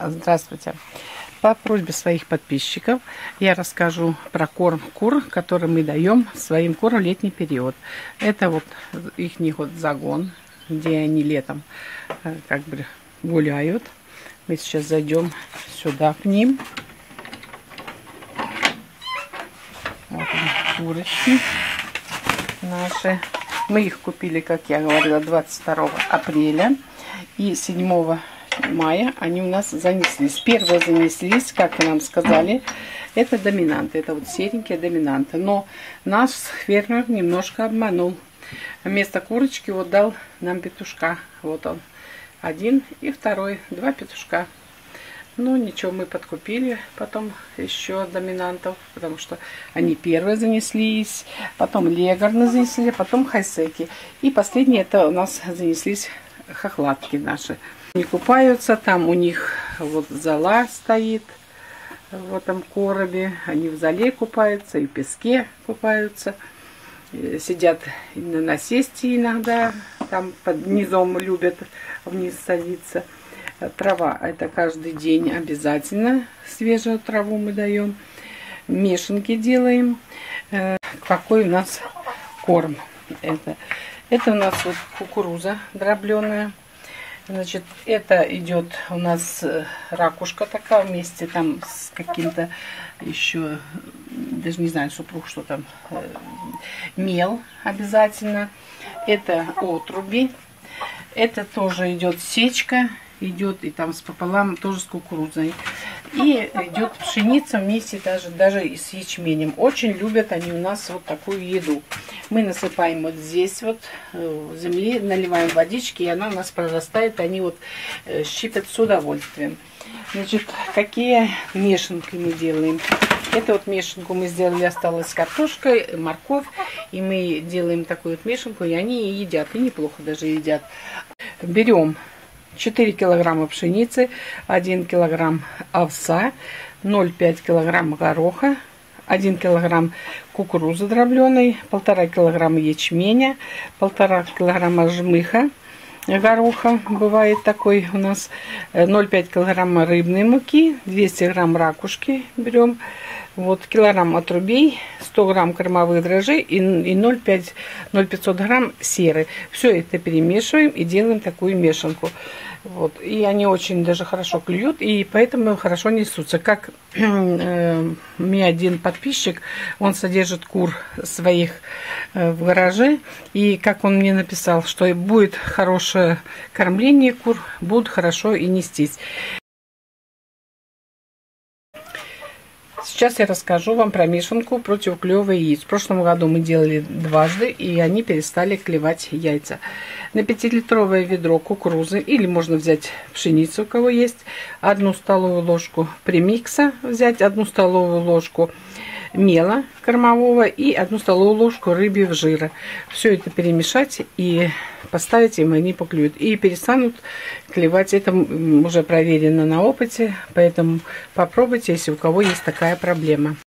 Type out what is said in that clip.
Здравствуйте. По просьбе своих подписчиков я расскажу про корм кур, который мы даем своим курам в летний период. Это вот их вот загон, где они летом э, как бы гуляют. Мы сейчас зайдем сюда к ним. Вот они, курочки наши. Мы их купили, как я говорила, 22 апреля. И 7 мая они у нас занеслись. Первые занеслись, как нам сказали, это доминанты. Это вот серенькие доминанты. Но наш фермер немножко обманул. Вместо курочки вот дал нам петушка. Вот он. Один и второй. Два петушка. Ну, ничего, мы подкупили потом еще доминантов, потому что они первые занеслись, потом легарны занесли, потом хайсеки. И последние это у нас занеслись хохлатки наши. Они купаются, там у них вот зала стоит в этом коробе. Они в зале купаются и в песке купаются. Э, сидят на насесте иногда, там под низом любят вниз садиться. Трава это каждый день обязательно. Свежую траву мы даем. Мешанки делаем. Э, какой у нас корм. Это, это у нас вот кукуруза дробленая. Значит, это идет у нас э, ракушка такая вместе там с каким-то еще, даже не знаю, супруг, что там, э, мел обязательно. Это отруби. Это тоже идет сечка, идет и там с пополам тоже с кукурузой. И идет пшеница вместе даже, даже и с ячменем. Очень любят они у нас вот такую еду. Мы насыпаем вот здесь вот э, земли, наливаем водички, и она у нас прорастает. Они вот э, щипят с удовольствием. Значит, какие мешанки мы делаем? Это вот мешанку мы сделали, осталась картошка, морковь. И мы делаем такую вот мешанку, и они едят, и неплохо даже едят. Берем 4 килограмма пшеницы, 1 килограмм овса, 0,5 килограмм гороха, 1 килограмм кукурузы дробленой, 1,5 килограмма ячменя, 1,5 килограмма жмыха, гороха, бывает такой у нас, 0,5 килограмма рыбной муки, 200 грамм ракушки берем, вот килограмм отрубей, 100 грамм кормовых дрожжей и 0,5-0,500 грамм серы. Все это перемешиваем и делаем такую мешанку. Вот. И они очень даже хорошо клюют, и поэтому хорошо несутся. Как э, мне один подписчик, он содержит кур своих э, в гараже, и как он мне написал, что будет хорошее кормление кур, будут хорошо и нестись. Сейчас я расскажу вам про мешанку против клёва яиц. В прошлом году мы делали дважды, и они перестали клевать яйца. На 5-литровое ведро кукурузы, или можно взять пшеницу, у кого есть, одну столовую ложку премикса, взять одну столовую ложку мела кормового и одну столовую ложку рыбьего жира. Все это перемешать и поставить, и они поклюют. И перестанут клевать. Это уже проверено на опыте, поэтому попробуйте, если у кого есть такая проблема.